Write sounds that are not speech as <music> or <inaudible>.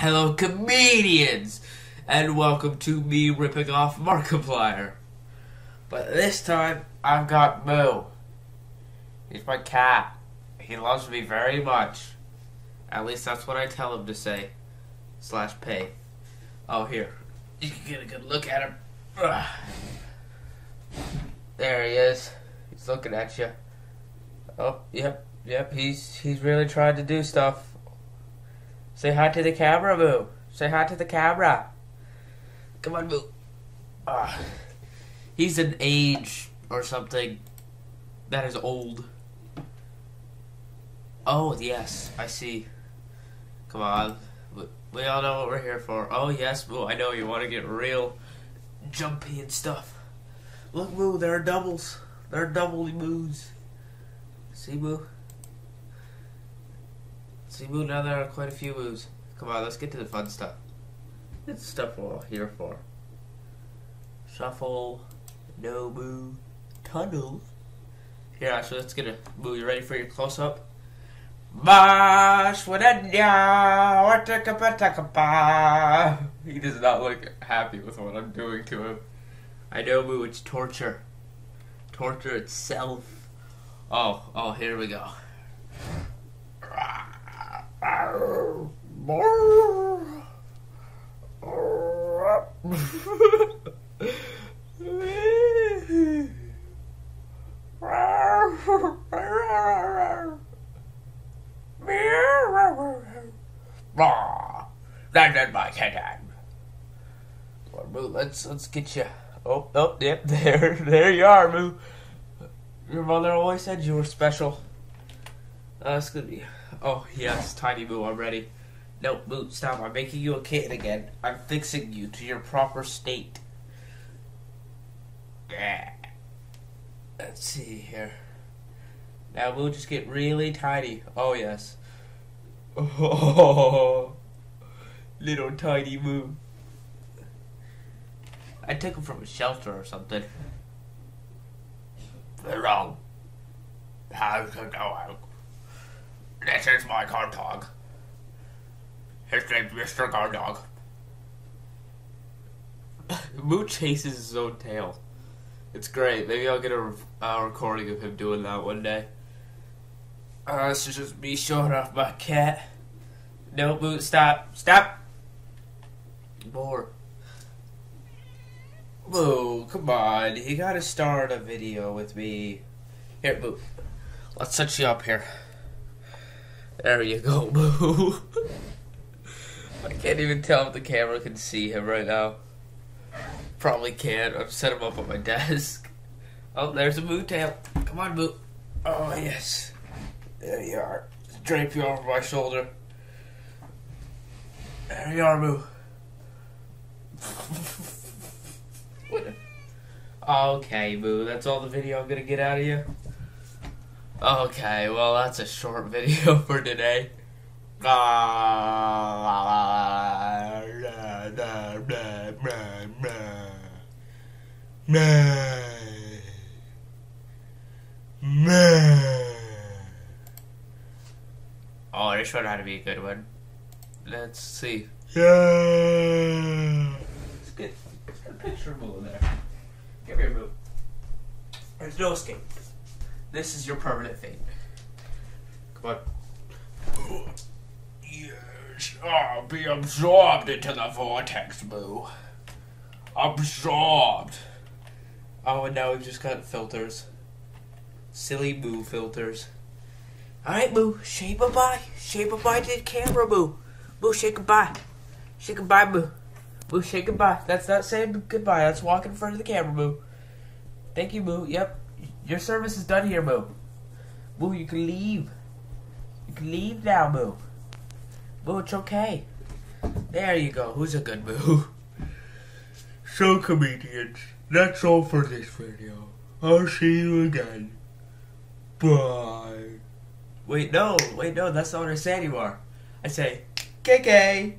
Hello, comedians, and welcome to me ripping off Markiplier. But this time, I've got Moo. He's my cat. He loves me very much. At least that's what I tell him to say. Slash pay. Oh, here. You can get a good look at him. Ugh. <sighs> There he is. He's looking at you. Oh, yep, yep. He's he's really trying to do stuff. Say hi to the camera, Boo. Say hi to the camera. Come on, Boo. Ah, he's an age or something that is old. Oh yes, I see. Come on, we, all know what we're here for. Oh yes, Boo, I know you want to get real jumpy and stuff. Look, Boo, There are doubles. There are double moos. See, Moo. See, Moo, now there are quite a few moves. Come on, let's get to the fun stuff. It's stuff we're all here for. Shuffle, no moo, tunnel. Here, actually, let's get a move. You ready for your close up? He does not look happy with what I'm doing to him. I know, moo, it's torture. Torture itself. Oh, oh, here we go. That is my cat. Well, Moo, let's let's get you. Oh, oh, yep, <laughs> there, there you are, Moo. Your mother always said you were special. Uh, it's gonna be. Oh yes, tiny Moo, I'm ready. No, Moo, stop! I'm making you a kitten again. I'm fixing you to your proper state. Let's see here. Now Moo, just get really tidy. Oh yes. Oh, <laughs> little tiny Moo. I took him from a shelter or something. Wrong. How's it going? This is my guard dog. His name's Mr. Guard Dog. <laughs> Moo chases his own tail. It's great. Maybe I'll get a, a recording of him doing that one day. Uh, this is just me showing off my cat. No, Moo, stop. Stop! More. Moo, come on. You gotta start a video with me. Here, Moo. Let's set you up here. There you go, <laughs> Moo. I can't even tell if the camera can see him right now. Probably can't. I've set him up on my <laughs> desk. Oh, there's a Moo tail. Come on, Moo. Oh, yes. There you are. Drape you over my shoulder. There you are, Moo. okay, Moo. That's all the video I'm gonna get out of you. Okay, well, that's a short <laughs> video for today. Oh, this one had to be a good one. Let's see. Yeah. It's good. get, let's get a picture of Moo in there. Give me a Moo. There's no escape. This is your permanent fate. Come on. I'll oh, be absorbed into the vortex, Moo. Absorbed. Oh, and now we've just got filters. Silly Moo filters. Alright, Moo, say bye-bye. Say bye-bye to the camera, Moo. Moo, say goodbye. Say goodbye, Moo. Moo, say goodbye. That's not saying goodbye. That's walking in front of the camera, Moo. Thank you, Moo. Yep. Your service is done here, Moo. Moo, you can leave. You can leave now, Moo. Moo, it's okay. There you go. Who's a good boo? <laughs> So, comedians, that's all for this video. I'll see you again. Bye. Wait, no. Wait, no. That's not what I say anymore. I say, KK.